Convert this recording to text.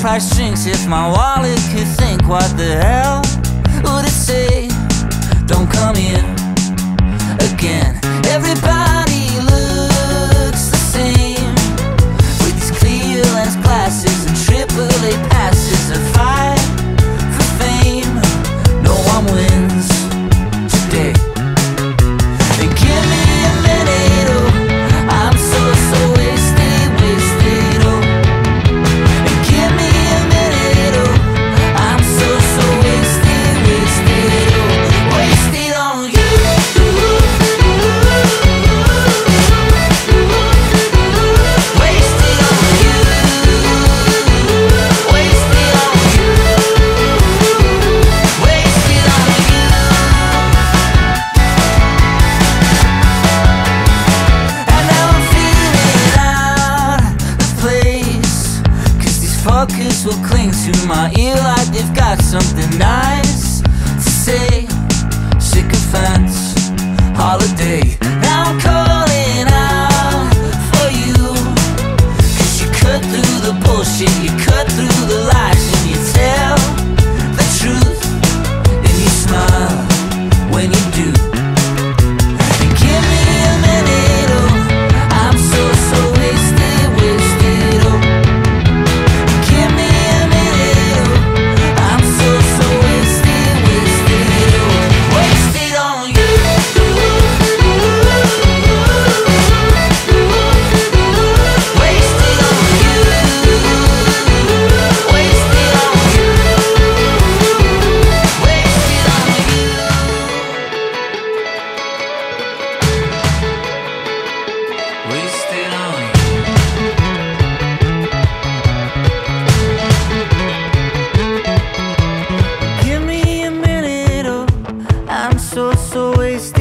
price drinks if my wallet could think what the hell fuckers will cling to my ear like they've got something nice to say. Sick of Sycophants, holiday. Now I'm calling out for you. Cause you cut through the bullshit, you cut. so, so wasted.